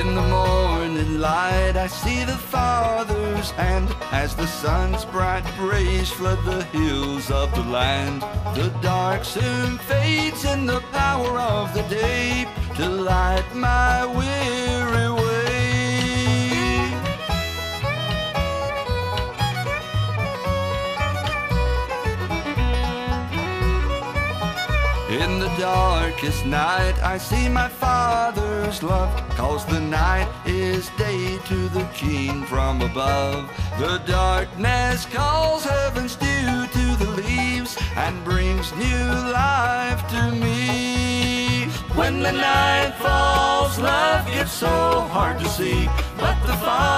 In the morning light I see the Father's hand As the sun's bright rays flood the hills of the land. The dark soon fades in the power of the day To light my weary In the darkest night, I see my Father's love. Cause the night is day to the King from above. The darkness calls heaven's dew to the leaves and brings new life to me. When the night falls, love gets so hard to see. But the Father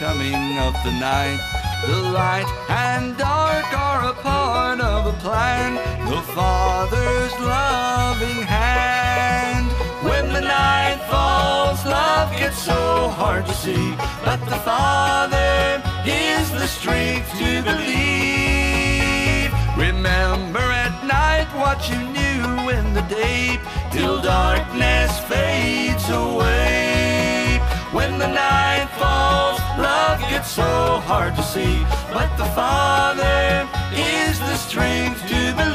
coming of the night. The light and dark are a part of a plan, the Father's loving hand. When the night falls, love gets so hard to see, but the Father is the strength to believe. Remember at night what you knew in the day till darkness gets so hard to see, but the Father is the strength to believe.